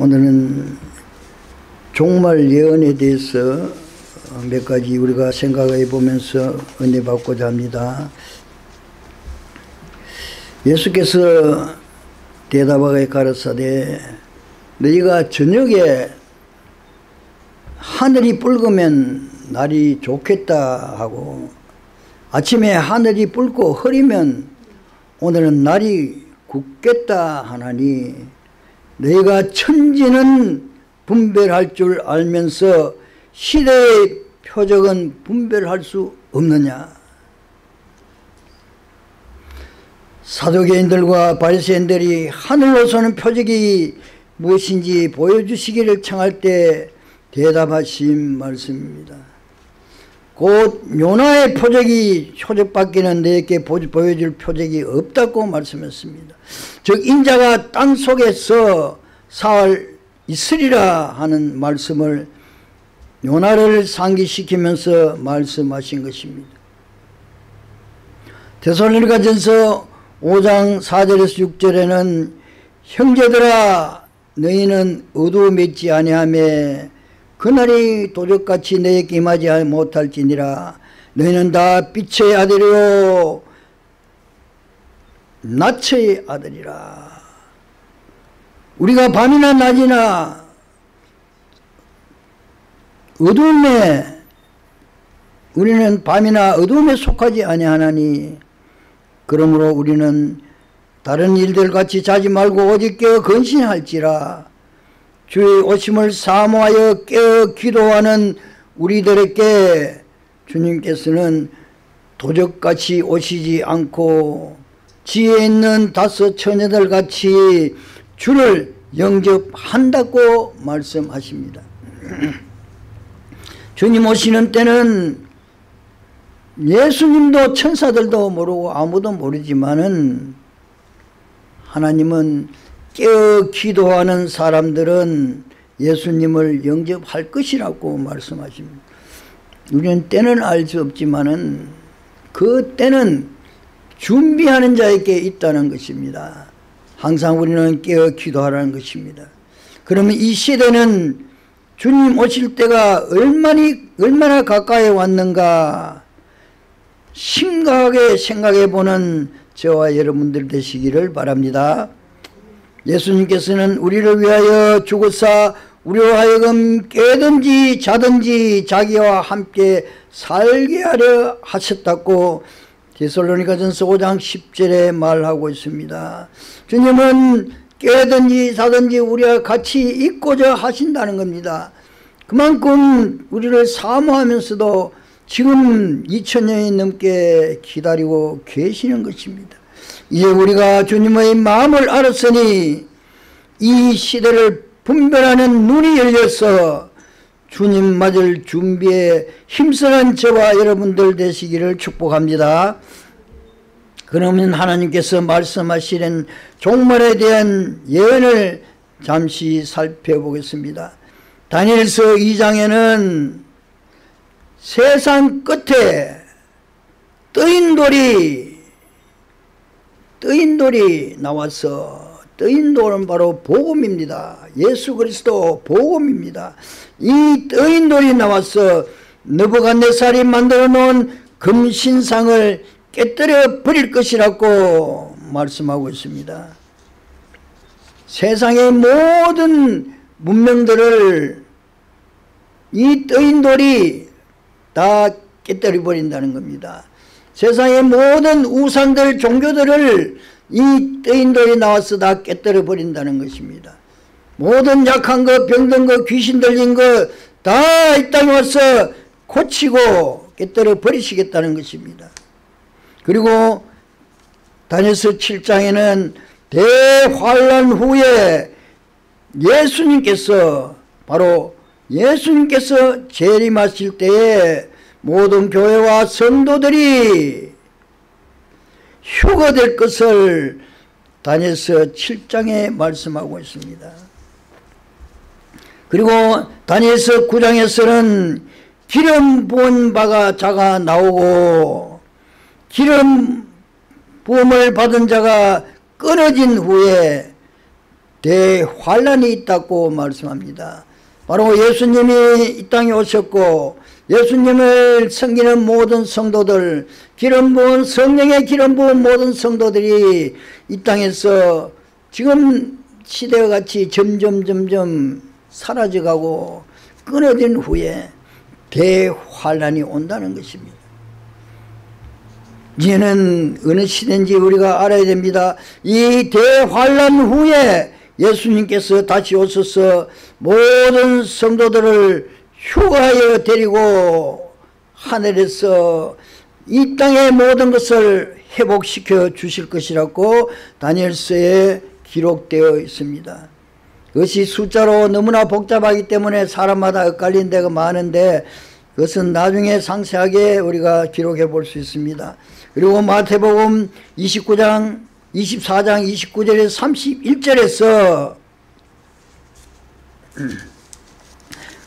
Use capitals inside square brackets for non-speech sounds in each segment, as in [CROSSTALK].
오늘은 종말 예언에 대해서 몇 가지 우리가 생각해 보면서 은혜 받고자 합니다. 예수께서 대답하게 가르사대 너희가 저녁에 하늘이 붉으면 날이 좋겠다 하고 아침에 하늘이 붉고 흐리면 오늘은 날이 굳겠다 하나니 내가 천지는 분별할 줄 알면서 시대의 표적은 분별할 수 없느냐 사도개인들과 바리새인들이 하늘로 서는 표적이 무엇인지 보여주시기를 청할 때 대답하신 말씀입니다. 곧 요나의 표적이 표적밖에는 내게 보여줄 표적이 없다고 말씀했습니다. 즉 인자가 땅 속에서 사흘 있으리라 하는 말씀을 요나를 상기시키면서 말씀하신 것입니다. 데살로니가전서 5장 4절에서 6절에는 형제들아 너희는 어두움에 있지 아니하며 그날이 도적같이 너에게 임하지 못할지니라. 너희는 다 빛의 아들이요 낮의 아들이라. 우리가 밤이나 낮이나 어두움에 우리는 밤이나 어두움에 속하지 아니하나니 그러므로 우리는 다른 일들 같이 자지 말고 오직 깨어 건신할지라 주의 오심을 사모하여 깨어 기도하는 우리들에게 주님께서는 도적같이 오시지 않고 지혜 있는 다섯 처녀들 같이 주를 영접한다고 말씀하십니다. [CLEARS THROAT] 주님 오시는 때는 예수님도 천사들도 모르고 아무도 모르지만은 하나님은 깨어 기도하는 사람들은 예수님을 영접할 것이라고 말씀하십니다. 우리는 때는 알 수 없지만은 그 때는 준비하는 자에게 있다는 것입니다. 항상 우리는 깨어 기도하라는 것입니다. 그러면 이 시대는 주님 오실 때가 얼마나, 얼마나 가까이 왔는가 심각하게 생각해 보는 저와 여러분들 되시기를 바랍니다. 예수님께서는 우리를 위하여 죽으사 우리로 하여금 깨든지 자든지 자기와 함께 살게 하려 하셨다고 데살로니가전서 5장 10절에 말하고 있습니다. 주님은 깨든지 자든지 우리와 같이 있고자 하신다는 겁니다. 그만큼 우리를 사모하면서도 지금 2000년이 넘게 기다리고 계시는 것입니다. 이제 우리가 주님의 마음을 알았으니 이 시대를 분별하는 눈이 열려서 주님 맞을 준비에 힘쓰는 저와 여러분들 되시기를 축복합니다. 그러면 하나님께서 말씀하시는 종말에 대한 예언을 잠시 살펴보겠습니다. 다니엘서 2장에는 세상 끝에 떠인 돌이 떠인 돌이 나와서 떠인 돌은 바로 복음입니다. 예수 그리스도 복음입니다. 이 떠인 돌이 나와서 너부갓네살이 만들어 놓은 금신상을 깨뜨려 버릴 것이라고 말씀하고 있습니다. 세상의 모든 문명들을 이 떠인 돌이 다 깨뜨려 버린다는 겁니다. 세상의 모든 우상들 종교들을 이 떠인돌이 나와서 다 깨뜨려 버린다는 것입니다. 모든 약한 것 병든 것 귀신 들린 것 다 이 땅에 와서 고치고 깨뜨려 버리시겠다는 것입니다. 그리고 다니엘서 7장에는 대환란 후에 예수님께서 바로 예수님께서 재림하실 때에 모든 교회와 성도들이 휴거될 것을 다니엘서 7장에 말씀하고 있습니다. 그리고 다니엘서 9장에서는 기름 부은 바가 자가 나오고 기름 부음을 받은 자가 끊어진 후에 대환란이 있다고 말씀합니다. 바로 예수님이 이 땅에 오셨고 예수님을 섬기는 모든 성도들 기름 부은 성령의 기름 부은 모든 성도들이 이 땅에서 지금 시대와 같이 점점 점점 사라져가고 끊어진 후에 대환란이 온다는 것입니다. 이제는 어느 시대인지 우리가 알아야 됩니다. 이 대환란 후에 예수님께서 다시 오셔서 모든 성도들을 휴가하여 데리고 하늘에서 이 땅의 모든 것을 회복시켜 주실 것이라고 다니엘서에 기록되어 있습니다. 그것이 숫자로 너무나 복잡하기 때문에 사람마다 엇갈린 데가 많은데 그것은 나중에 상세하게 우리가 기록해 볼 수 있습니다. 그리고 마태복음 29장 24장 29절에서 31절에서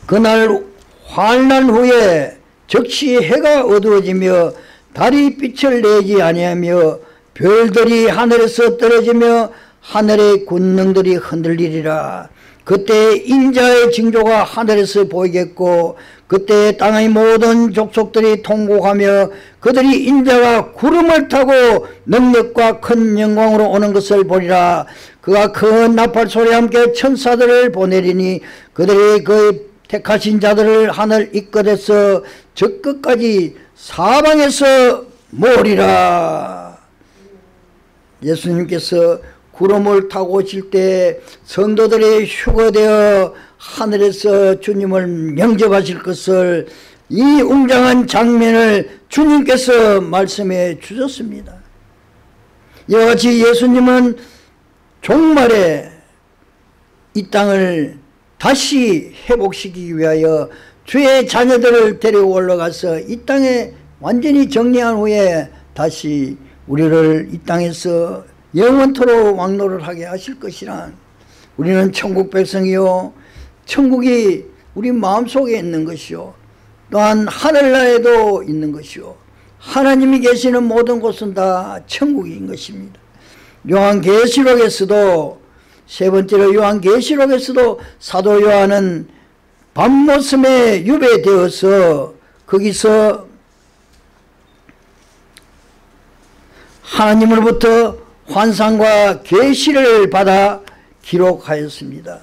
그날 환란 후에 적시 해가 어두워지며 달이 빛을 내지 아니하며 별들이 하늘에서 떨어지며 하늘의 군능들이 흔들리리라 그때 인자의 징조가 하늘에서 보이겠고 그때 땅의 모든 족속들이 통곡하며 그들이 인자가 구름을 타고 능력과 큰 영광으로 오는 것을 보리라. 그가 큰 나팔 소리와 함께 천사들을 보내리니 그들이 그 택하신 자들을 하늘 이끌어서 저 끝까지 사방에서 모으리라. 예수님께서 구름을 타고 오실 때 성도들이 휴거되어 하늘에서 주님을 명접하실 것을 이 웅장한 장면을 주님께서 말씀해 주셨습니다. 이와 같이 예수님은 종말에 이 땅을 다시 회복시키기 위하여 주의 자녀들을 데리고 올라가서 이 땅에 완전히 정리한 후에 다시 우리를 이 땅에서 영원토록 왕노를 하게 하실 것이란 우리는 천국 백성이요 천국이 우리 마음속에 있는 것이요 또한 하늘나라에도 있는 것이요 하나님이 계시는 모든 곳은 다 천국인 것입니다. 요한계시록에서도 세 번째로 요한계시록에서도 사도 요한은 밤모섬에 유배되어서 거기서 하나님으로부터 환상과 계시를 받아 기록하였습니다.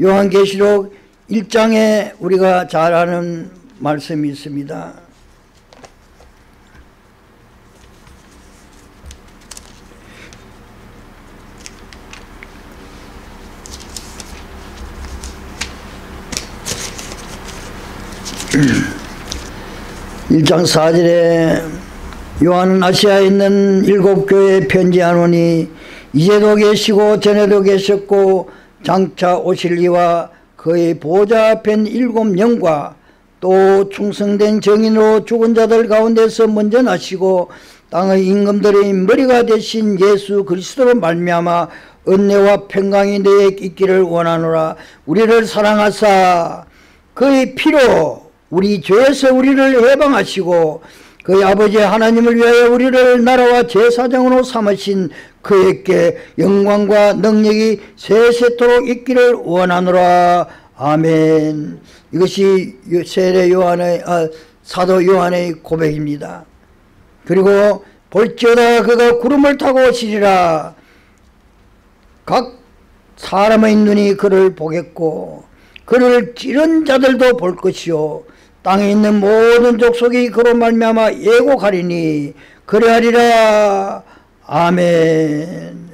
요한계시록 1장에 우리가 잘 아는 말씀이 있습니다. 일장사절에 요한은 아시아에 있는 일곱 교회에 편지하노니 이제도 계시고 전에도 계셨고 장차 오실 이와 그의 보좌 앞엔 일곱 영과 또 충성된 정인으로 죽은 자들 가운데서 먼저 나시고 땅의 임금들의 머리가 되신 예수 그리스도로 말미암아 은혜와 평강이 내에 있기를 원하노라. 우리를 사랑하사. 그의 피로 우리 죄에서 우리를 해방하시고 그의 아버지 하나님을 위하여 우리를 나라와 제사장으로 삼으신 그에게 영광과 능력이 세세토록 있기를 원하노라. 아멘. 이것이 세례 요한의 아, 사도 요한의 고백입니다. 그리고 볼지어다 그가 구름을 타고 오시리라. 각 사람의 눈이 그를 보겠고 그를 찌른 자들도 볼 것이요 땅에 있는 모든 족속이 그로 말미암아 예고하리니 그래하리라. 아멘.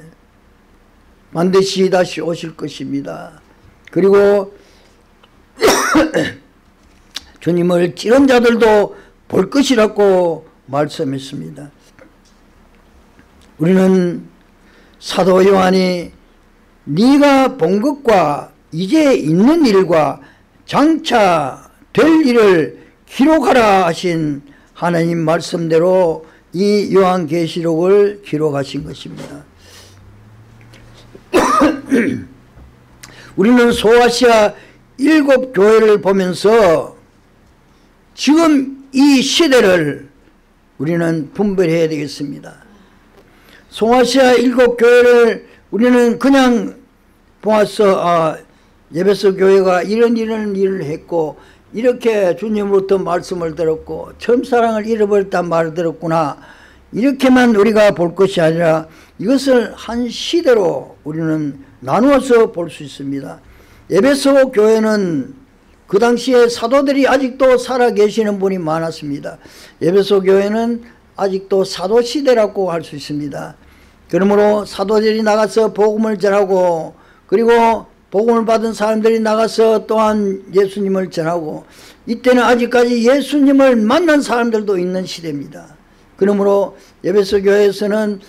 반드시 다시 오실 것입니다. 그리고 [COUGHS] 주님을 찌른 자들도 볼 것이라고 말씀했습니다. 우리는 사도 요한이 네가 본 것과 이제 있는 일과 장차 될 일을 기록하라 하신 하나님 말씀대로 이 요한계시록을 기록하신 것입니다. [CLEARS THROAT] 우리는 소아시아 일곱 교회를 보면서 지금 이 시대를 우리는 분별해야 되겠습니다. 소아시아 일곱 교회를 우리는 그냥 보아서 아, 예배소 교회가 이런 이런 일을 했고 이렇게 주님으로부터 말씀을 들었고 처음 사랑을 잃어버렸단 말을 들었구나 이렇게만 우리가 볼 것이 아니라 이것을 한 시대로 우리는 나누어서 볼 수 있습니다. 예배소 교회는 그 당시에 사도들이 아직도 살아계시는 분이 많았습니다. 예배소 교회는 아직도 사도 시대라고 할 수 있습니다. 그러므로 사도들이 나가서 복음을 전하고 그리고 복음을 받은 사람들이 나가서 또한 예수님을 전하고 이때는 아직까지 예수님을 만난 사람들도 있는 시대입니다. 그러므로 예배소 교회에서는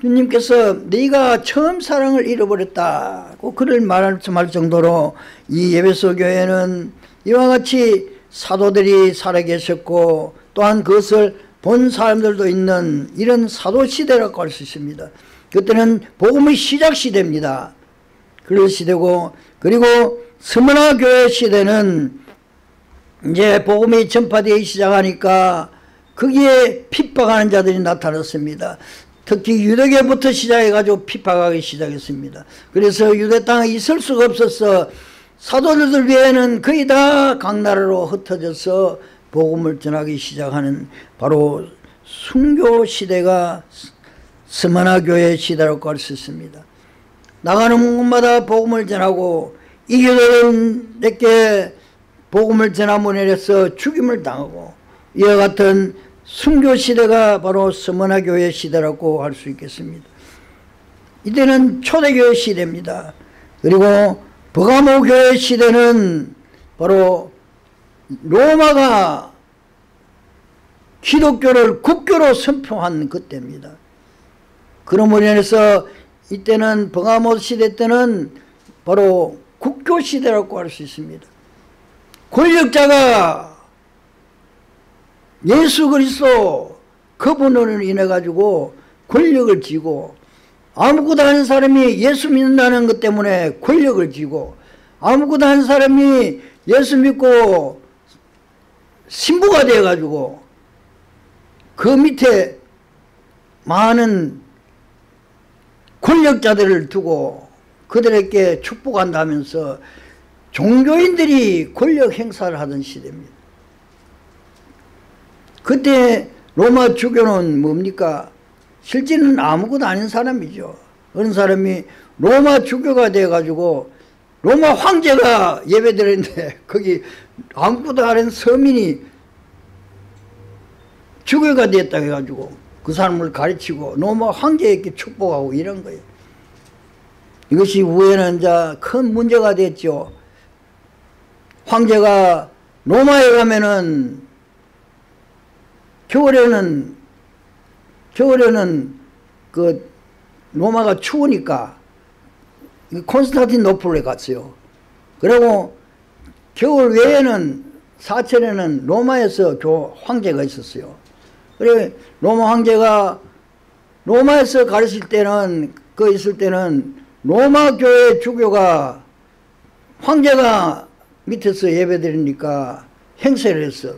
주님께서 네가 처음 사랑을 잃어버렸다고 그를 말씀할 정도로 이 예배소 교회는 이와 같이 사도들이 살아계셨고 또한 그것을 본 사람들도 있는 이런 사도 시대라고 할 수 있습니다. 그때는 복음의 시작 시대입니다. 그런 시대고 그리고 스머나 교회 시대는 이제 복음이 전파되기 시작하니까 거기에 핍박하는 자들이 나타났습니다. 특히 유대교부터 시작해가지고 핍박하기 시작했습니다. 그래서 유대 땅에 있을 수가 없어서 사도들 외에는 거의 다 각 나라로 흩어져서 복음을 전하기 시작하는 바로 순교 시대가 스마나 교회 시대라고 할 수 있습니다. 나가는 곳마다 복음을 전하고 이 교회들에게 복음을 전함으로 인해서 죽임을 당하고 이와 같은 순교 시대가 바로 스머나 교회 시대라고 할 수 있겠습니다. 이때는 초대교회 시대입니다. 그리고 버가모 교회 시대는 바로 로마가 기독교를 국교로 선포한 그때입니다. 그러므로 인해서 이때는 버가모 시대 때는 바로 국교 시대라고 할 수 있습니다. 권력자가 예수 그리스도 그분으로 인해 가지고 권력을 쥐고 아무것도 하는 사람이 예수 믿는다는 것 때문에 권력을 쥐고 아무것도 하는 사람이 예수 믿고 신부가 되어 가지고 그 밑에 많은 권력자들을 두고 그들에게 축복한다면서 종교인들이 권력 행사를 하던 시대입니다. 그때 로마 주교는 뭡니까? 실제는 아무것도 아닌 사람이죠. 그런 사람이 로마 주교가 돼가지고 로마 황제가 예배드렸는데 [LAUGHS] 거기 아무것도 아닌 서민이 주교가 됐다 해가지고 그 사람을 가르치고 로마 황제에게 축복하고 이런 거예요. 이것이 후에는 큰 문제가 됐죠. 황제가 로마에 가면은 겨울에는 겨울에는 그 로마가 추우니까 콘스탄티노플에 갔어요. 그리고 겨울 외에는 사철에는 로마에서 교 황제가 있었어요. 그래 로마 황제가 로마에서 가르칠 때는 그 있을 때는 로마 교회 주교가 황제가 밑에서 예배드리니까 행세를 했어.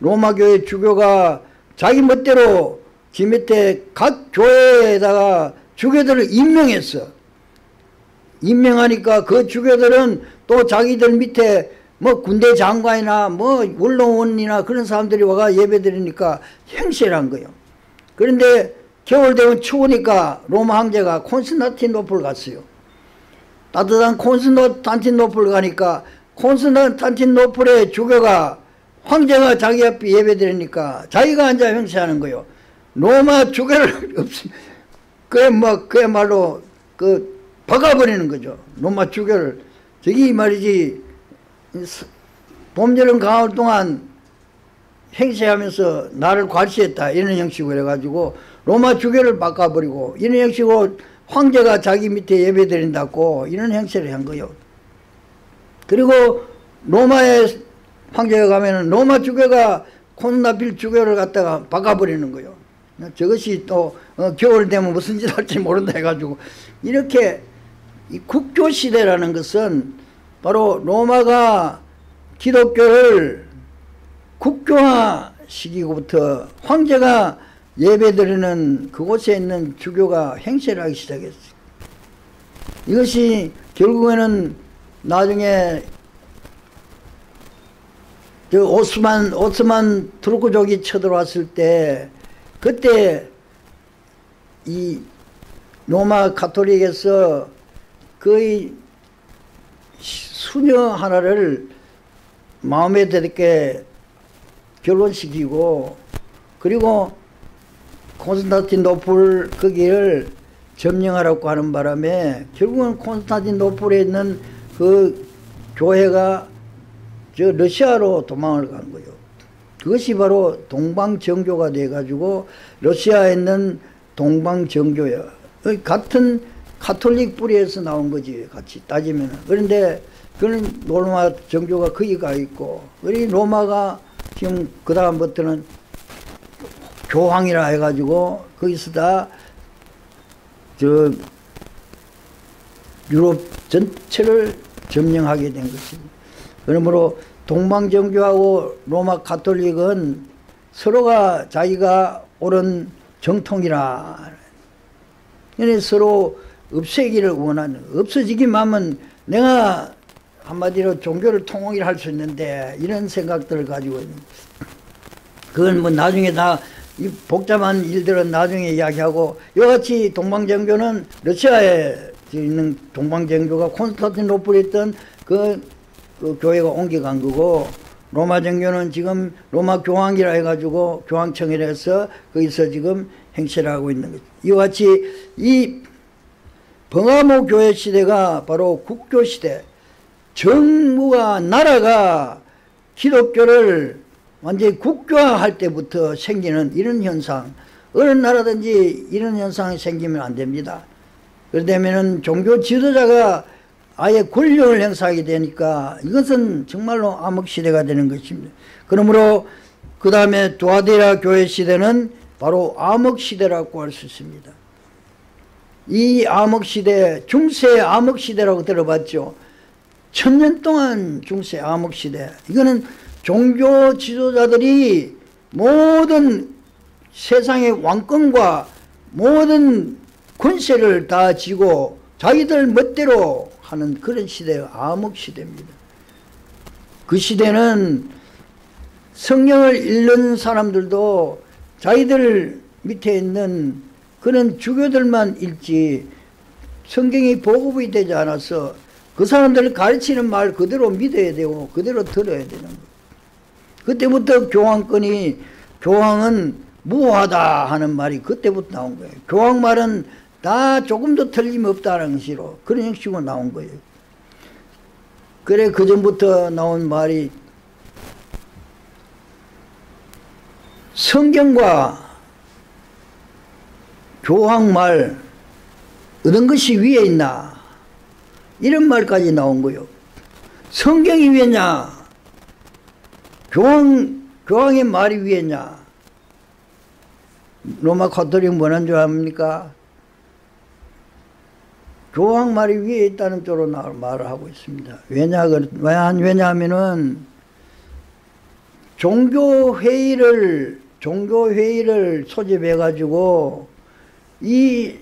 로마 교회 주교가 자기 멋대로 지 밑에 각 교회에다가 주교들을 임명했어. 임명하니까 그 주교들은 또 자기들 밑에 뭐 군대 장관이나 뭐 원로원이나 그런 사람들이 와가 예배드리니까 행세를 한 거예요. 그런데 겨울 되면 추우니까 로마 황제가 콘스탄티노플 갔어요. 따뜻한 콘스탄티노플 가니까 콘스탄티노플의 주교가 황제가 자기 앞에 예배드리니까 자기가 앉아 행세하는 거요. 로마 주교를 [LAUGHS] 그뭐 그야말로 그 박아버리는 거죠. 로마 주교를 저기 말이지 봄, 여름, 가을 동안 행세하면서 나를 괄시했다 이런 형식으로 해가지고 로마 주교를 바꿔버리고 이런 형식으로 황제가 자기 밑에 예배드린다고 이런 행세를 한 거요. 그리고 로마에 황제가 가면은 로마 주교가 콘나빌 주교를 갖다가 바꿔버리는 거요. 저것이 또 어, 겨울 되면 무슨 짓 할지 모른다 해가지고 이렇게 국교 시대라는 것은 바로 로마가 기독교를 국교화 시기부터 황제가 예배드리는 그곳에 있는 주교가 행세를 하기 시작했어요. 이것이 결국에는 나중에 저 오스만 오스만 투르크족이 쳐들어왔을 때 그때 이 로마 카톨릭에서 거의 수녀 하나를 마음에 들게 결혼시키고 그리고 콘스탄티노플 거기를 점령하라고 하는 바람에 결국은 콘스탄티노플에 있는 그 교회가 저 러시아로 도망을 간 거예요. 그것이 바로 동방정교가 돼가지고 러시아에 있는 동방정교야. 같은 카톨릭 뿌리에서 나온 거지 같이 따지면 그런데 그는 로마 정교가 거기 가 있고 우리 로마가 지금 그 다음부터는 교황이라 해가지고 거기서 다 저 유럽 전체를 점령하게 된 것입니다. 그러므로 동방 정교하고 로마 가톨릭은 서로가 자기가 옳은 정통이라 서로 없애기를 원하는 없어지기만 하면 내가 한마디로 종교를 통일할 수 있는데 이런 생각들을 가지고 있는 그건 뭐 나중에 다이 복잡한 일들은 나중에 이야기하고 이같이 동방정교는 러시아에 있는 동방정교가 콘스탄티노플에 있던 그, 그 교회가 옮겨간 거고 로마 정교는 지금 로마 교황이라 해가지고 교황청이라서 거기서 지금 행세를 하고 있는 거죠. 이와 같이 이 봉화모 교회 시대가 바로 국교 시대 정부가 나라가 기독교를 완전히 국교화할 때부터 생기는 이런 현상 어느 나라든지 이런 현상이 생기면 안 됩니다. 그러다면 종교 지도자가 아예 권력을 행사하게 되니까 이것은 정말로 암흑시대가 되는 것입니다. 그러므로 그 다음에 두아데라 교회 시대는 바로 암흑시대라고 할 수 있습니다. 이 암흑시대, 중세 암흑시대라고 들어봤죠. 천년 동안 중세 암흑시대. 이거는 종교 지도자들이 모든 세상의 왕권과 모든 권세를 다 지고 자기들 멋대로 하는 그런 시대가 암흑시대입니다. 그 시대는 성경을 읽는 사람들도 자기들 밑에 있는 그런 주교들만 읽지 성경이 보급이 되지 않아서 그 사람들 가르치는 말 그대로 믿어야 되고 그대로 들어야 되는 거예요. 그때부터 교황권이 교황은 무하다 하는 말이 그때부터 나온 거예요. 교황 말은 다 조금도 틀림없다는 식으로 그런 형식으로 나온 거예요. 그래 그 전부터 나온 말이 성경과 교황말 어떤 것이 위에 있나 이런 말까지 나온 거요. 성경이 위에냐 교황 교황의 말이 위에냐 로마 카톨릭 뭐는 줄 압니까? 교황 말이 위에 있다는 쪽으로 말을 하고 있습니다. 왜냐, 왜냐하면은 종교 회의를, 종교 회의를 소집해 가지고 이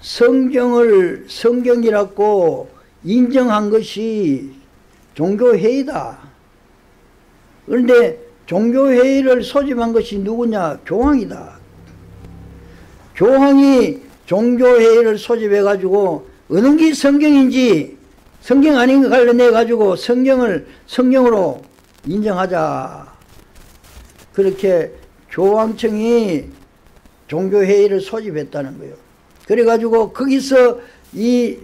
성경을 성경이라고 인정한 것이 종교회의다. 그런데 종교회의를 소집한 것이 누구냐? 교황이다. 교황이 종교회의를 소집해가지고 어느 게 성경인지 성경 아닌 거 관련해가지고 성경을 성경으로 인정하자. 그렇게 교황청이 종교회의를 소집했다는 거예요. 그래가지고 거기서 이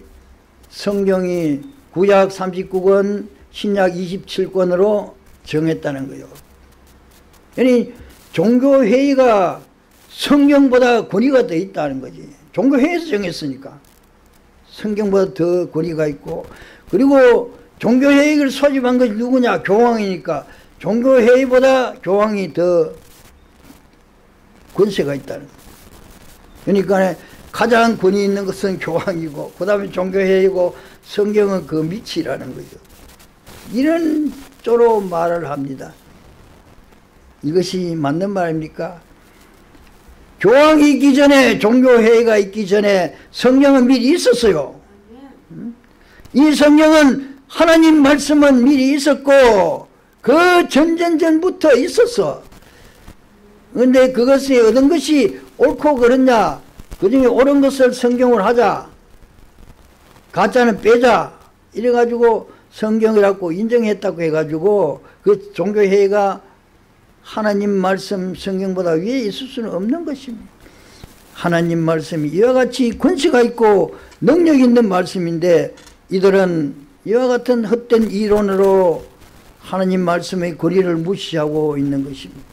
성경이 구약 39권, 신약 27권으로 정했다는 거예요. 아니, 종교회의가 성경보다 권위가 더 있다는 거지. 종교회의에서 정했으니까. 성경보다 더 권위가 있고, 그리고 종교회의를 소집한 것이 누구냐? 교황이니까. 종교회의보다 교황이 더 권세가 있다는 거예요. 그러니까 가장 권위 있는 것은 교황이고 그 다음에 종교회의고 성경은 그 밑이라는 거죠. 이런 쪽으로 말을 합니다. 이것이 맞는 말입니까? 교황이 있기 전에 종교회의가 있기 전에 성경은 미리 있었어요. 이 성경은 하나님 말씀은 미리 있었고 그 전전전부터 있었어. 근데 그것이 어떤 것이 옳고 그렇냐 그 중에 옳은 것을 성경을 하자 가짜는 빼자 이래가지고 성경이라고 인정했다고 해가지고 그 종교회의가 하나님 말씀 성경보다 위에 있을 수는 없는 것입니다. 하나님 말씀이 이와 같이 권세가 있고 능력 있는 말씀인데 이들은 이와 같은 헛된 이론으로 하나님 말씀의 거리를 무시하고 있는 것입니다.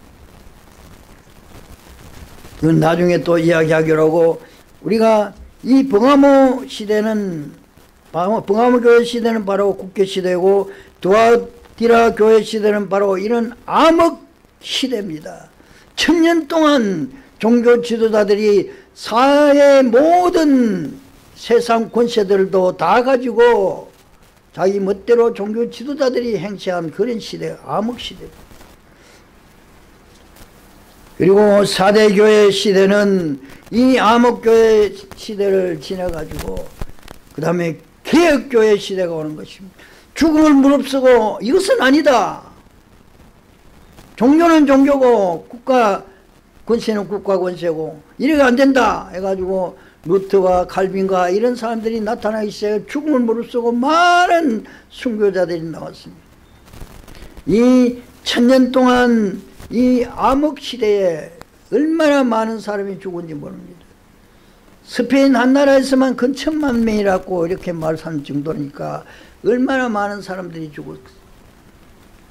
이건 나중에 또 이야기하기로 하고 우리가 이 봉하모 시대는 봉하모 교회 시대는 바로 국교 시대고 두아디라 교회 시대는 바로 이런 암흑 시대입니다. 천년 동안 종교 지도자들이 사회 모든 세상 권세들도 다 가지고 자기 멋대로 종교 지도자들이 행세한 그런 시대, 암흑 시대. 그리고 사대교회 시대는 이 암흑교회 시대를 지나가지고 그 다음에 개혁교회 시대가 오는 것입니다. 죽음을 무릅쓰고 이것은 아니다. 종교는 종교고 국가 권세는 국가 권세고 이래가 안 된다 해가지고 루트와 칼빈과 이런 사람들이 나타나기 시작해 죽음을 무릅쓰고 많은 순교자들이 나왔습니다. 이 천년 동안 이 암흑 시대에 얼마나 많은 사람이 죽은지 모릅니다. 스페인 한 나라에서만 근천만 명이라고 이렇게 말하는 정도니까 얼마나 많은 사람들이 죽었어.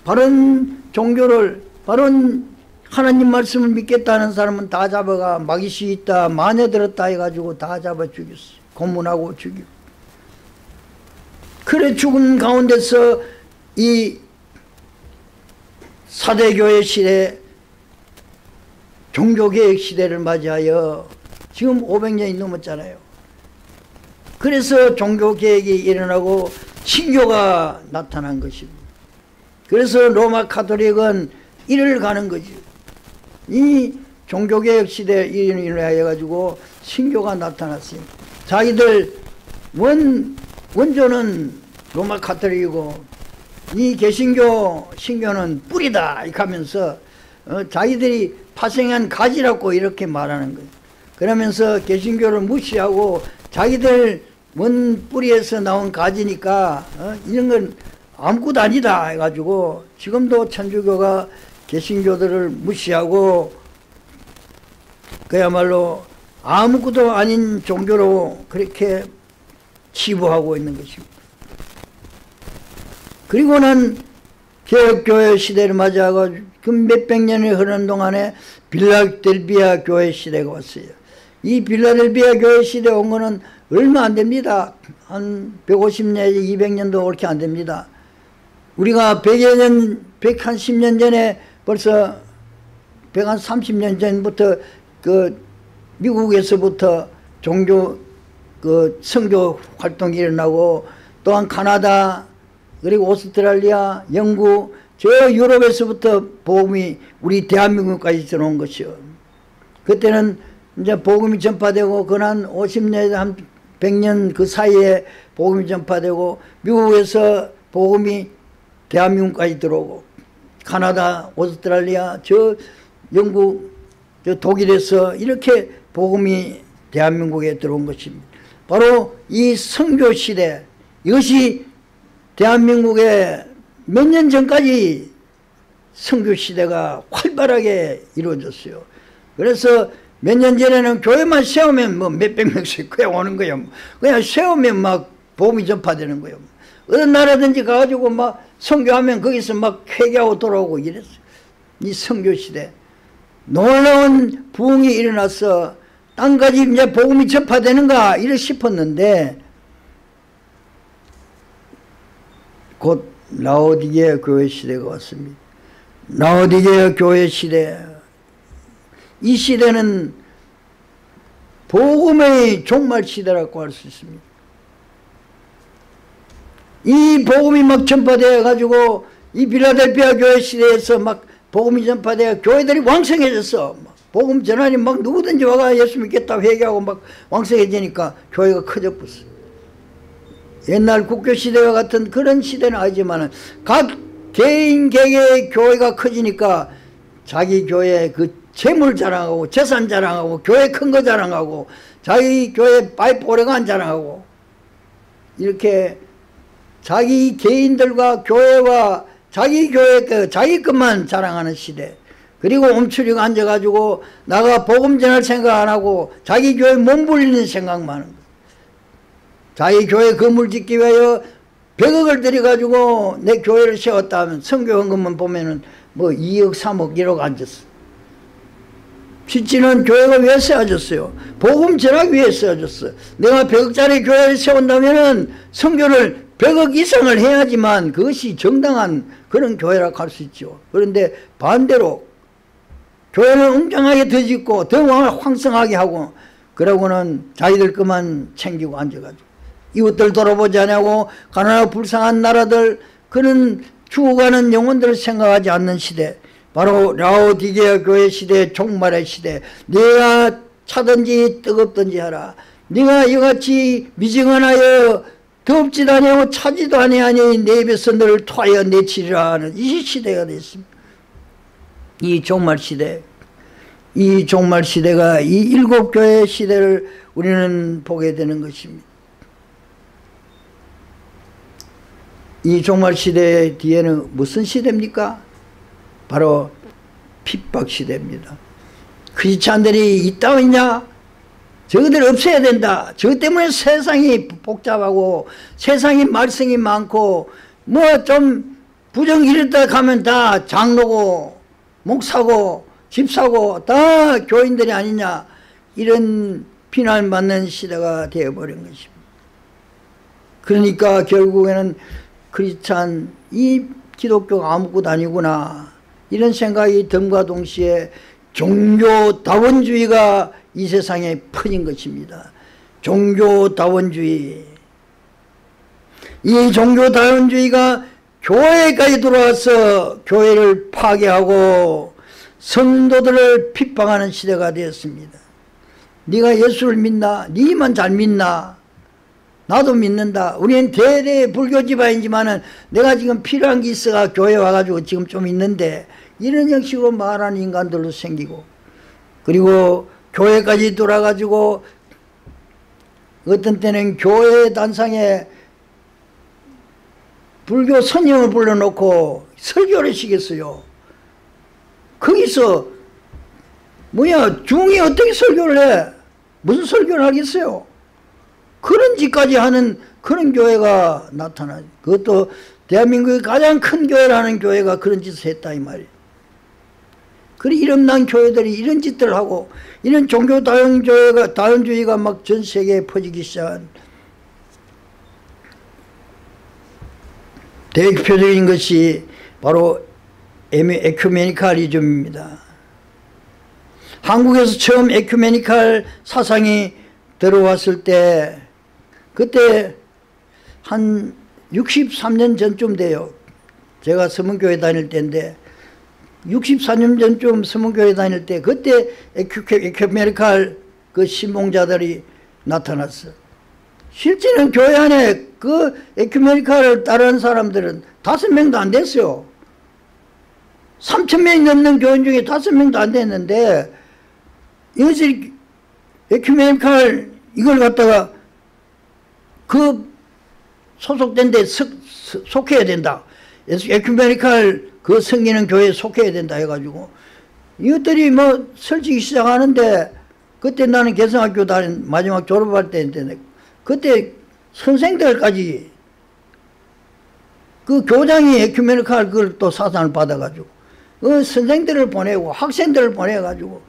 바른 종교를 바른 하나님 말씀을 믿겠다는 사람은 다 잡아가 마귀씨 있다 마녀 들었다 해가지고 다 잡아 죽였어 고문하고 죽이고 그래 죽은 가운데서 이 사대교회 시대 종교개혁 시대를 맞이하여 지금 500년이 넘었잖아요. 그래서 종교개혁이 일어나고 신교가 나타난 것입니다. 그래서 로마 카톨릭은 이를 가는 거죠 이 종교개혁 시대에 일어나해 가지고 신교가 나타났어요. 자기들 원 원조는 로마 카톨릭이고 이 개신교 신교는 뿌리다 이렇게 하면서 어, 자기들이 파생한 가지라고 이렇게 말하는 거예요. 그러면서 개신교를 무시하고 자기들 원 뿌리에서 나온 가지니까 어, 이런 건 아무것도 아니다 해가지고 지금도 천주교가 개신교들을 무시하고 그야말로 아무것도 아닌 종교로 그렇게 치부하고 있는 것입니다. 그리고는 개혁교회 시대를 맞이하고 그 몇백 년이 흐르는 동안에 빌라델비아 교회 시대가 왔어요. 이 빌라델비아 교회 시대 온 거는 얼마 안 됩니다. 한 150년, 200년도 그렇게 안 됩니다. 우리가 100여 년, 110년 전에 벌써 130년 전부터 그 미국에서부터 종교 그 선교 활동이 일어나고 또한 카나다 그리고 오스트랄리아, 영국, 저 유럽에서부터 복음이 우리 대한민국까지 들어온 것이요. 그때는 이제 복음이 전파되고 그한 50년, 한 100년 그 사이에 복음이 전파되고 미국에서 복음이 대한민국까지 들어오고 카나다, 오스트랄리아, 저 영국, 저 독일에서 이렇게 복음이 대한민국에 들어온 것입니다. 바로 이 선교 시대 이것이 대한민국에 몇 년 전까지 선교 시대가 활발하게 이루어졌어요. 그래서 몇 년 전에는 교회만 세우면 뭐 몇백 명씩 [LAUGHS] 그냥 오는 거예요. 그냥 세우면 막 복음이 전파되는 거예요. 어느 나라든지 가가지고 막 선교하면 거기서 막 회개하고 돌아오고 이랬어요. 이 선교 시대. 놀라운 부흥이 일어나서 땅까지 이제 복음이 전파되는가 이래 싶었는데 곧 라오디게 교회 시대가 왔습니다. 라오디게 교회 시대. 이 시대는 복음의 종말 시대라고 할 수 있습니다. 이 복음이 막 전파되어 가지고 이 빌라델피아 교회 시대에서 막 복음이 전파되어 교회들이 왕성해졌어. 복음 전환이 막 누구든지 와가 예수 믿겠다고 회개하고 막 왕성해지니까 교회가 커져버렸어. 옛날 국교 시대와 같은 그런 시대는 아니지만 각 개인 개개의 교회가 커지니까 자기 교회 그 재물 자랑하고 재산 자랑하고 교회 큰 거 자랑하고 자기 교회 파이프 오래간 자랑하고 이렇게 자기 개인들과 교회와 자기 교회 그 자기 것만 자랑하는 시대. 그리고 옴추리가 앉아가지고 나가 복음 전할 생각 안 하고 자기 교회 몸불리는 생각만 하는 자기 교회 건물 짓기 위하여 100억을 들여가지고 내 교회를 세웠다 하면 성교헌금만 보면은 뭐 2억 3억 1억 앉았어. 실제는 교회가 왜 세워졌어요? 복음 전하기 위해 세워졌어. 내가 100억짜리 교회를 세운다면은 성교를 100억 이상을 해야지만 그것이 정당한 그런 교회라고 할 수 있죠. 그런데 반대로 교회는 웅장하게 더 짓고 더 황성하게 하고 그러고는 자기들 것만 챙기고 앉아가지고 이웃들 돌아보지 않냐고 가난하고 불쌍한 나라들 그런 죽어가는 영혼들을 생각하지 않는 시대. 바로 라오디게아 교회 시대 종말의 시대. 네가 차든지 뜨겁든지 하라. 네가 이같이 미증언하여 덥지도 아니하고 차지도 아니하니 내 입에서 너를 토하여 내치리라 하는 이 시대가 됐습니다. 이 종말 시대. 이 종말 시대가 이 일곱 교회 시대를 우리는 보게 되는 것입니다 이 종말 시대 뒤에는 무슨 시대입니까? 바로 핍박 시대입니다. 크리스찬들이 있다 있냐? 저들 없애야 된다. 저 때문에 세상이 복잡하고 세상이 말썽이 많고 뭐 좀 부정 이랬다 가면 다 장로고 목사고 집사고 다 교인들이 아니냐 이런 비난받는 시대가 되어버린 것입니다. 그러니까 결국에는 크리스찬 이 기독교가 아무것도 아니구나 이런 생각이 덤과 동시에 종교다원주의가 이 세상에 퍼진 것입니다. 종교다원주의 이 종교다원주의가 교회까지 들어와서 교회를 파괴하고 성도들을 핍박하는 시대가 되었습니다. 네가 예수를 믿나? 네만 잘 믿나? 나도 믿는다. 우리는 대대 불교 집안이지만은 내가 지금 필요한 게 있어가 교회 와가지고 지금 좀 있는데 이런 형식으로 말하는 인간들도 생기고 그리고 교회까지 돌아가지고 어떤 때는 교회 단상에 불교 선영을 불러놓고 설교를 시켰어요. 거기서 뭐야 중이 어떻게 설교를 해? 무슨 설교를 하겠어요? 그런 짓까지 하는 그런 교회가 나타나죠. 그것도 대한민국의 가장 큰 교회라는 교회가 그런 짓을 했다 이 말이에요. 그래 이름난 교회들이 이런 짓들을 하고 이런 종교 다원주의가 다원주의가 막 전 세계에 퍼지기 시작한 대표적인 것이 바로 에큐메니칼리즘입니다. 한국에서 처음 에큐메니칼 사상이 들어왔을 때 그때 한 63년 전쯤 돼요. 제가 서문교회 다닐 때인데 64년 전쯤 서문교회 다닐 때 그때 에큐메리칼 그 신봉자들이 나타났어. 실제는 교회 안에 그 에큐메리칼을 따르는 사람들은 다섯 명도 안 됐어요. 3천 명이 넘는 교인 중에 다섯 명도 안 됐는데 이것을 에큐메니칼 이걸 갖다가 그 소속된 데 속, 속해야 된다. 에큐메니칼 그 성기는 교회에 속해야 된다 해가지고 이것들이 뭐 설치기 시작하는데 그때 나는 개성학교 다닌 마지막 졸업할 때인데 그때 선생들까지 그 교장이 에큐메니칼 그걸 또 사상을 받아가지고 그 선생들을 보내고 학생들을 보내가지고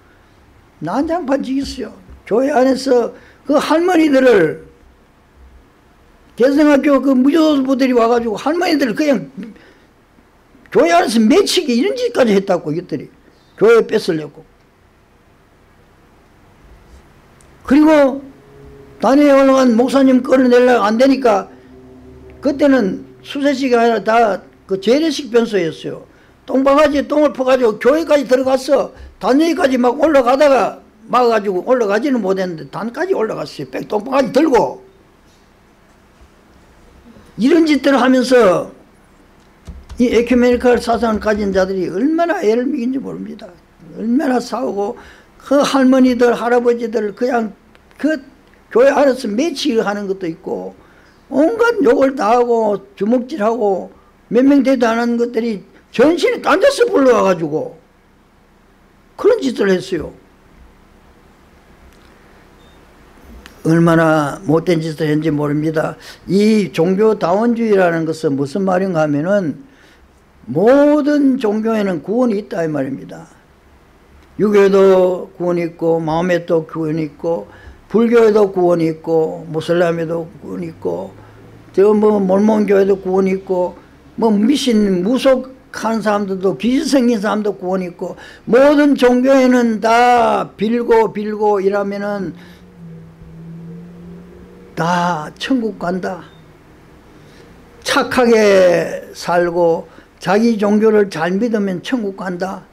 난장판 지겠어요. 교회 안에서 그 할머니들을 개성학교 그 무교부들이 와가지고 할머니들 그냥 교회 안에서 매치기 이런 짓까지 했다고 이것들이 교회 뺏으려고. 그리고 단위에 올라간 목사님 끌어내려고 안 되니까 그때는 수세식이 아니라 다 그 재래식 변소였어요. 똥바가지에 똥을 퍼가지고 교회까지 들어갔어 단위까지 막 올라가다가 막아가지고 올라가지는 못했는데 단까지 올라갔어요. 똥바가지 들고 이런 짓들을 하면서 이 에큐메니컬 사상을 가진 자들이 얼마나 애를 먹인지 모릅니다. 얼마나 싸우고 그 할머니들 할아버지들 그냥 그 교회 안에서 매치를 하는 것도 있고 온갖 욕을 다 하고 주먹질하고 몇 명 되도 안 하는 것들이 전신에 딴 데서 불러와가지고 그런 짓을 했어요. 얼마나 못된 짓을 했는지 모릅니다. 이 종교다원주의라는 것은 무슨 말인가 하면은 모든 종교에는 구원이 있다 이 말입니다. 유교에도 구원이 있고 마음에도 구원이 있고 불교에도 구원이 있고 무슬람에도 구원이 있고 저뭐 몰몬교에도 구원이 있고 뭐 미신 무속하는 사람들도 귀신 생긴 사람도 구원이 있고 모든 종교에는 다 빌고 빌고 이러면은 다 천국 간다. 착하게 살고 자기 종교를 잘 믿으면 천국 간다.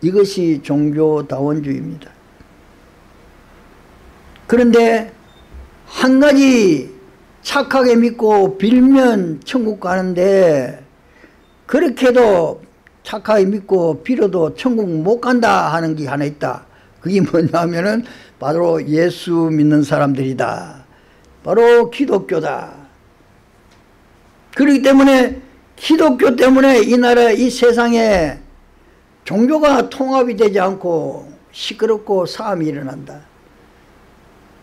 이것이 종교다원주의입니다. 그런데 한 가지 착하게 믿고 빌면 천국 가는데 그렇게도 착하게 믿고 빌어도 천국 못 간다 하는 게 하나 있다. 그게 뭐냐면은 바로 예수 믿는 사람들이다. 바로 기독교다. 그렇기 때문에 기독교 때문에 이 나라 이 세상에 종교가 통합이 되지 않고 시끄럽고 싸움이 일어난다.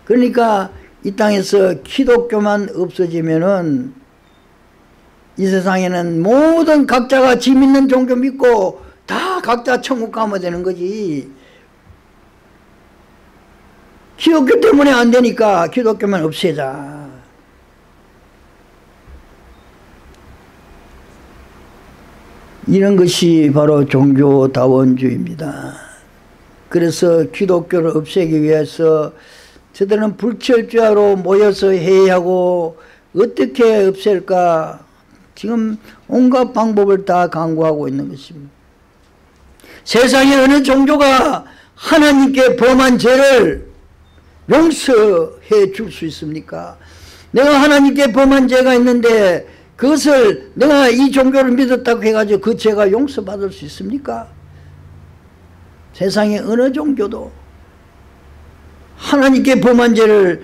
그러니까 이 땅에서 기독교만 없어지면은 이 세상에는 모든 각자가 지 믿는 종교 믿고 다 각자 천국 가면 되는 거지. 기독교 때문에 안 되니까 기독교만 없애자. 이런 것이 바로 종교다원주의입니다. 그래서 기독교를 없애기 위해서 저들은 불철주야로 모여서 회의하고 어떻게 없앨까 지금 온갖 방법을 다 강구하고 있는 것입니다. 세상에 어느 종교가 하나님께 범한 죄를 용서해 줄 수 있습니까? 내가 하나님께 범한 죄가 있는데 그것을 내가 이 종교를 믿었다고 해가지고 그 죄가 용서받을 수 있습니까? 세상의 어느 종교도 하나님께 범한 죄를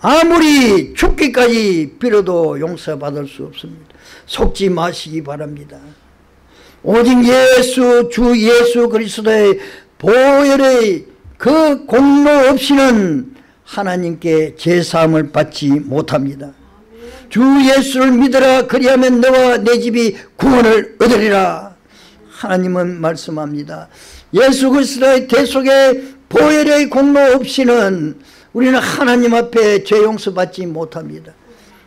아무리 죽기까지 빌어도 용서받을 수 없습니다. 속지 마시기 바랍니다. 오직 예수 주 예수 그리스도의 보혈의 그 공로 없이는 하나님께 제사함을 받지 못합니다. 주 예수를 믿어라 그리하면 너와 내 집이 구원을 얻으리라. 하나님은 말씀합니다. 예수 그리스도의 대속의 보혈의 공로 없이는 우리는 하나님 앞에 죄 용서받지 못합니다.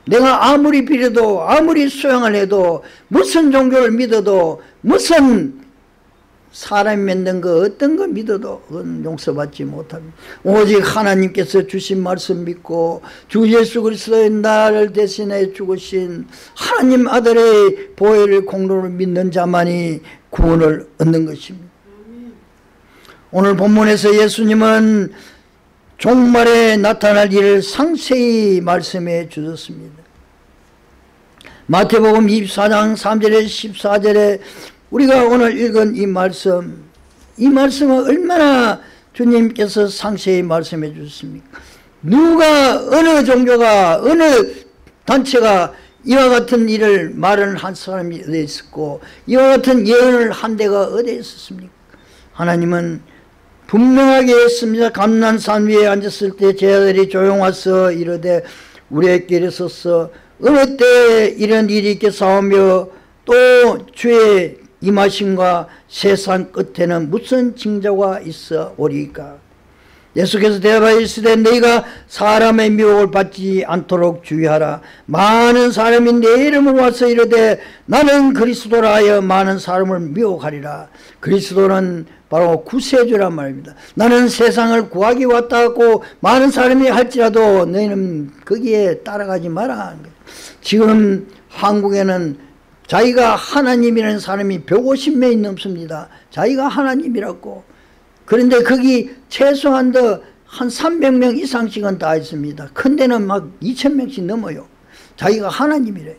내가 아무리 빌어도 아무리 수양을 해도 무슨 종교를 믿어도 무슨 사람이 만든 거 어떤 거 믿어도 그건 용서받지 못합니다. 오직 하나님께서 주신 말씀 믿고 주 예수 그리스도의 나를 대신해 죽으신 하나님 아들의 보혈 공로를 믿는 자만이 구원을 얻는 것입니다. 오늘 본문에서 예수님은 종말에 나타날 일을 상세히 말씀해 주셨습니다. 마태복음 24장 3절에 14절에 우리가 오늘 읽은 이 말씀 이 말씀은 얼마나 주님께서 상세히 말씀해 주셨습니까? 누가 어느 종교가 어느 단체가 이와 같은 일을 말을 한 사람이 어디 있었고 이와 같은 예언을 한 데가 어디 있었습니까? 하나님은 분명하게 했습니다. 감난산 위에 앉았을 때 제자들이 조용하서 이르되 우리의 길에 서서 어느 때 이런 일이 있겠사오며 또 주의 임하심과 세상 끝에는 무슨 징조가 있어 오리까? 예수께서 대답하시되 너희가 사람의 미혹을 받지 않도록 주의하라. 많은 사람이 내 이름을 와서 이르되 나는 그리스도라 하여 많은 사람을 미혹하리라. 그리스도는 바로 구세주란 말입니다. 나는 세상을 구하기 왔다고 많은 사람이 할지라도 너희는 거기에 따라가지 마라. 지금 한국에는 자기가 하나님이라는 사람이 150명이 넘습니다. 자기가 하나님이라고. 그런데 거기 최소한 더한 300명 이상씩은 다 있습니다. 큰 데는 막 2,000명씩 넘어요. 자기가 하나님이래.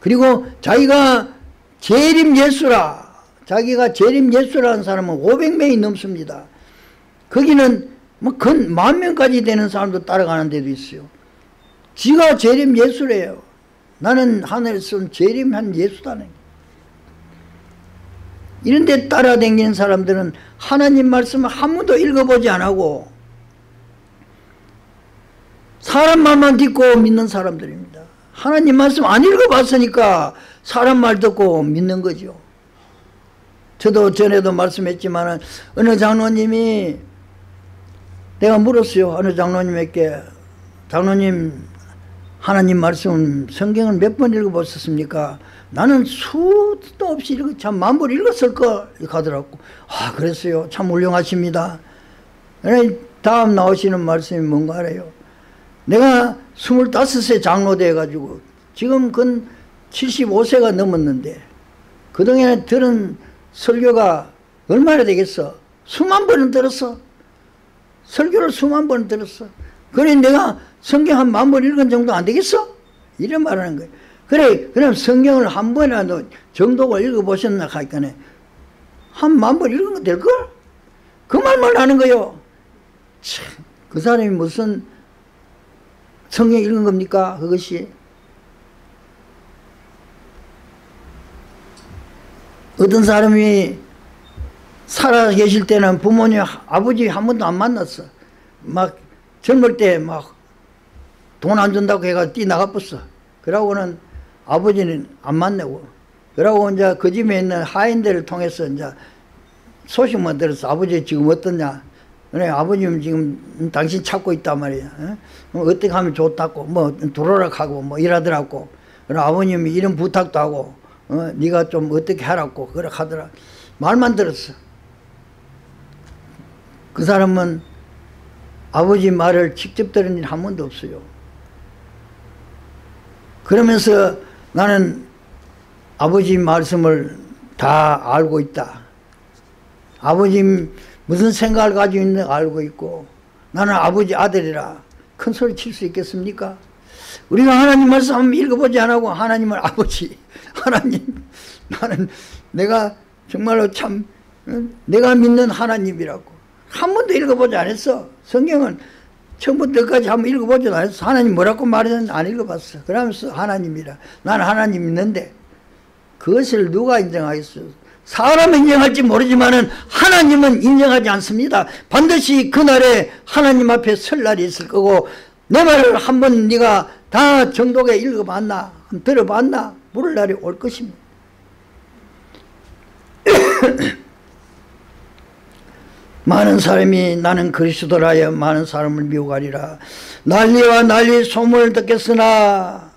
그리고 자기가 재림 예수라 자기가 재림 예수라는 사람은 500명이 넘습니다. 거기는 뭐근 만 명까지 되는 사람도 따라가는 데도 있어요. 지가 재림 예수래요. 나는 하늘에서 재림한 예수다는 이런 데 따라다니는 사람들은 하나님 말씀을 한 번도 읽어보지 않고 사람 말만 듣고 믿는 사람들입니다. 하나님 말씀 안 읽어봤으니까 사람 말 듣고 믿는 거죠. 저도 전에도 말씀했지만 어느 장로님이 내가 물었어요. 어느 장로님에게 장로님 하나님 말씀 성경을 몇 번 읽어보셨습니까? 나는 수도 없이 읽어 참 만번 읽었을 거 하더라고. 아 그랬어요. 참 훌륭하십니다. 다음 나오시는 말씀이 뭔가 알아요. 내가 25세 장로 돼가지고 지금 근 75세가 넘었는데 그동안에 들은 설교가 얼마나 되겠어? 수만 번은 들었어. 설교를 수만 번 들었어. 그래 내가 성경 한 만 번 읽은 정도 안 되겠어? 이런 말 하는 거예요. 그래, 그럼 성경을 한 번이라도 정도가 읽어보셨나 하니까 한만 번 읽은 거 될걸? 그 말만 하는 거요. 참, 그 사람이 무슨 성경 읽은 겁니까? 그것이. 어떤 사람이 살아 계실 때는 부모님, 아버지 한 번도 안 만났어. 막 젊을 때 막 돈 안 준다고 해가 뛰나가버렸어. 그러고는 아버지는 안 만나고. 그러고 이제 그 집에 있는 하인들을 통해서 이제 소식만 들었어. 아버지 지금 어떠냐. 그래, 아버님 지금 당신 찾고 있단 말이야. 어? 떻게 하면 좋다고, 뭐, 들어오라 하고, 뭐, 이러더라고. 그래, 아버님이 이런 부탁도 하고, 어, 네가 좀 어떻게 하라고, 그래 하더라. 말만 들었어. 그 사람은 아버지 말을 직접 들은 일 한 번도 없어요. 그러면서 나는 아버지 말씀을 다 알고 있다. 아버지 무슨 생각을 가지고 있는 알고 있고 나는 아버지 아들이라 큰 소리 칠 수 있겠습니까? 우리가 하나님 말씀 한번 읽어보지 않고 하나님을 아버지 [LAUGHS] 하나님 나는 내가 정말로 참 내가 믿는 하나님이라고 한 번도 읽어보지 않았어. 성경은 처음부터 끝까지 한번 읽어보지도 않았어. 하나님 뭐라고 말했는지 안 읽어봤어. 그러면서 하나님이라. 나는 하나님 믿는데 그것을 누가 인정하겠어? 사람은 인정할지 모르지만은 하나님은 인정하지 않습니다. 반드시 그날에 하나님 앞에 설 날이 있을 거고 내 말을 한번 네가 다 정독에 읽어봤나? 들어봤나? 물을 날이 올 것입니다. 많은 사람이 나는 그리스도라여 많은 사람을 미워하리라. 난리와 난리 소문을 듣겠으나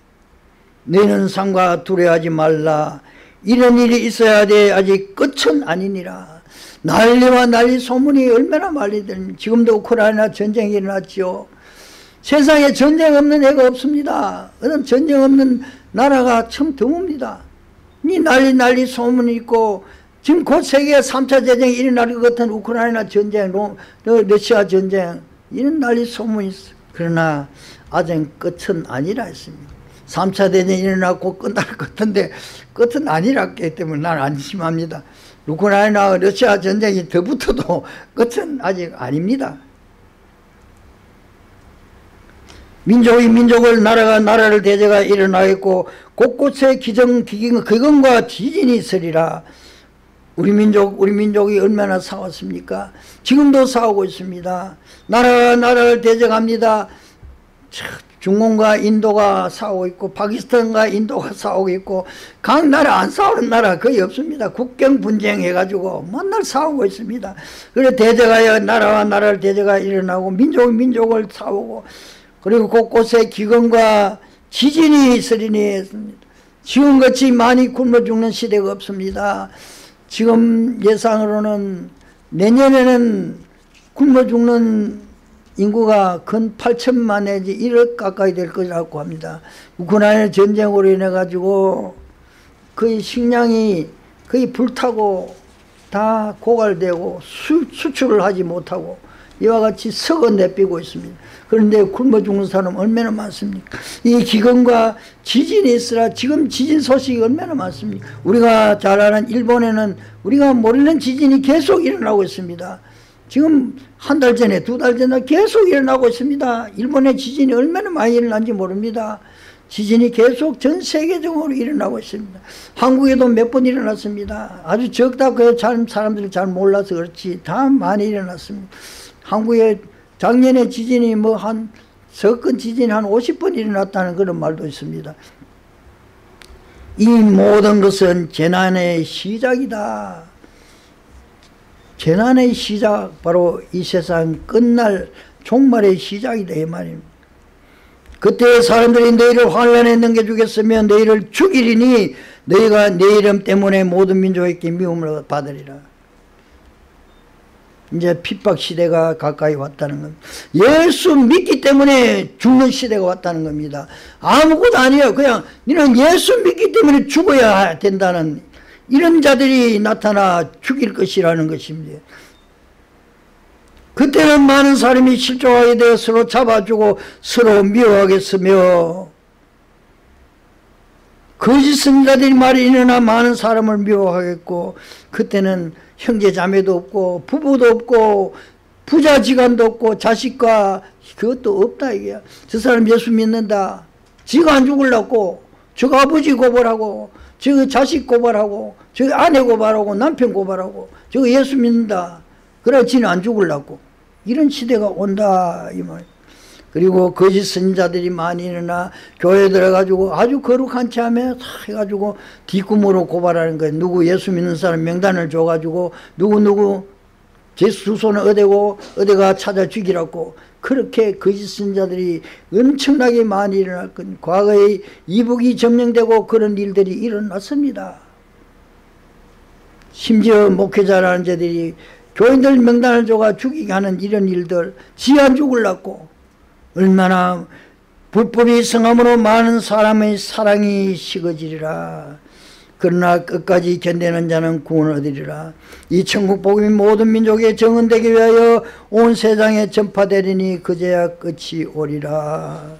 너는 상과 두려워하지 말라. 이런 일이 있어야 돼. 아직 끝은 아니니라. 난리와 난리 소문이 얼마나 말리 들 지금도 우크라이나 전쟁이 일어났죠. 세상에 전쟁 없는 애가 없습니다. 어떤 전쟁 없는 나라가 참 드뭅니다. 이 난리 난리 소문이 있고 지금 곧 세계 3차 전쟁이 일어날 것 같은 우크라이나 전쟁, 러시아 전쟁 이런 난리 소문이 있어. 그러나 아직 끝은 아니라 했습니다. 3차 대전이 일어나고 끝날 [LAUGHS] 것 같은데 끝은 아니라기 때문에 나는 안심합니다. 우크라이나 러시아 전쟁이 더 붙어도 [LAUGHS] 끝은 아직 아닙니다. 민족이 민족을 나라가 나라를 대제가 일어나 있고 곳곳에 기정 기경 기근과 지진이 있으리라 우리 민족, 우리 민족이 얼마나 싸웠습니까? 지금도 싸우고 있습니다. 나라가 나라를 대적합니다. 중공과 인도가 싸우고 있고 파키스탄과 인도가 [LAUGHS] 싸우고 있고 각 나라 안 싸우는 나라 거의 없습니다. 국경 분쟁 해가지고 맨날 싸우고 있습니다. 그래 대적하여 나라와 나라를 대적하 일어나고 민족 민족을 싸우고 그리고 곳곳에 기근과 지진이 있으리니 지금같이 많이 굶어 죽는 시대가 없습니다. 지금 예상으로는 내년에는 굶어 죽는 인구가 근 8천만 내지 1억 가까이 될 것이라고 합니다. 우크라이나 전쟁으로 인해 가지고 거의 식량이 거의 불타고 다 고갈되고 수, 수출을 하지 못하고 이와 같이 썩어 내삐고 있습니다. 그런데 굶어 죽는 사람 얼마나 많습니까? 이 기근과 지진이 있으라 지금 지진 소식이 얼마나 많습니까? 우리가 잘 아는 일본에는 우리가 모르는 지진이 계속 일어나고 있습니다. 지금 한 달 전에 두 달 전에 계속 일어나고 있습니다. 일본의 지진이 얼마나 많이 일어난지 모릅니다. 지진이 계속 전 세계적으로 일어나고 있습니다. 한국에도 몇 번 일어났습니다. 아주 적다 그 사람들이 잘 몰라서 그렇지 다 많이 일어났습니다. 한국에 작년에 지진이 뭐 한 석근 지진이 한 50번 일어났다는 그런 말도 있습니다. 이 모든 것은 재난의 시작이다. 재난의 시작 바로 이 세상 끝날 종말의 시작이다 이 말입니다. 그때 사람들이 너희를 환란에 넘겨주겠으면 너희를 죽이리니 너희가 내 이름 때문에 모든 민족에게 미움을 받으리라. 이제 핍박 시대가 가까이 왔다는 겁니다. 예수 믿기 때문에 죽는 시대가 왔다는 겁니다. 아무것도 아니에요. 그냥 너는 예수 믿기 때문에 죽어야 된다는 이런 자들이 나타나 죽일 것이라는 것입니다. 그때는 많은 사람이 실족하게 되어 서로 잡아주고 서로 미워하겠으며 거짓 선자들이 말이 일어나 많은 사람을 미워하겠고 그때는 형제 자매도 없고 부부도 없고 부자 지간도 없고 자식과 그것도 없다 이게야 저 사람 예수 믿는다. 지가 안 죽을라고 저 아버지 고발하고 저 자식 고발하고 저 아내 고발하고 남편 고발하고 저 예수 믿는다. 그래 지는 안 죽을라고. 이런 시대가 온다 이 말. 그리고 거짓 선자들이 많이 일어나 교회 들어가지고 아주 거룩한 체함에 해가지고 뒷구멍으로 고발하는 거예요. 누구 예수 믿는 사람 명단을 줘가지고 누구 누구 제 수소는 어디고 어디가 찾아 죽이라고 그렇게 거짓 선자들이 엄청나게 많이 일어날 건 과거에 이북이 점령되고 그런 일들이 일어났습니다. 심지어 목회자라는 자들이 교인들 명단을 줘가 죽이게 하는 이런 일들 지안 죽을라고 얼마나 불법이 성함으로 많은 사람의 사랑이 식어지리라. 그러나 끝까지 견디는 자는 구원을 얻으리라. 이 천국 복음이 모든 민족에 정언되기 위하여 온 세상에 전파되리니 그제야 끝이 오리라.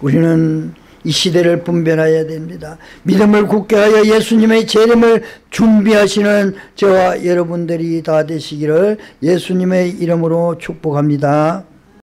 우리는 이 시대를 분별해야 됩니다. 믿음을 굳게 하여 예수님의 재림을 준비하시는 저와 여러분들이 다 되시기를 예수님의 이름으로 축복합니다.